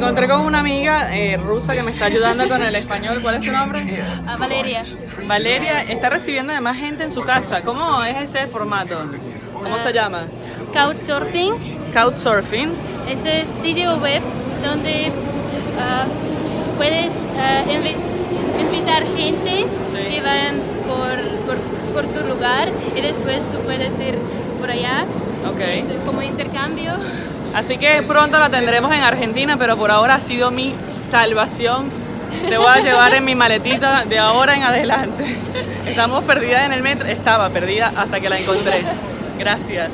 encontré con una amiga eh, rusa que me está ayudando con el español. ¿Cuál es tu nombre? Ah, Valeria. Valeria está recibiendo además gente en su casa. ¿Cómo es ese formato? ¿Cómo se llama? Couchsurfing. Couchsurfing. Ese es sitio web donde ah, puedes ah, invi- invitar gente Sí. que vayan por, por, por tu lugar y después tú puedes ir por allá. Ok. Es como intercambio. Así que pronto la tendremos en Argentina, pero por ahora ha sido mi salvación. Te voy a llevar en mi maletita de ahora en adelante. Estamos perdidas en el metro. Estaba perdida hasta que la encontré. Gracias.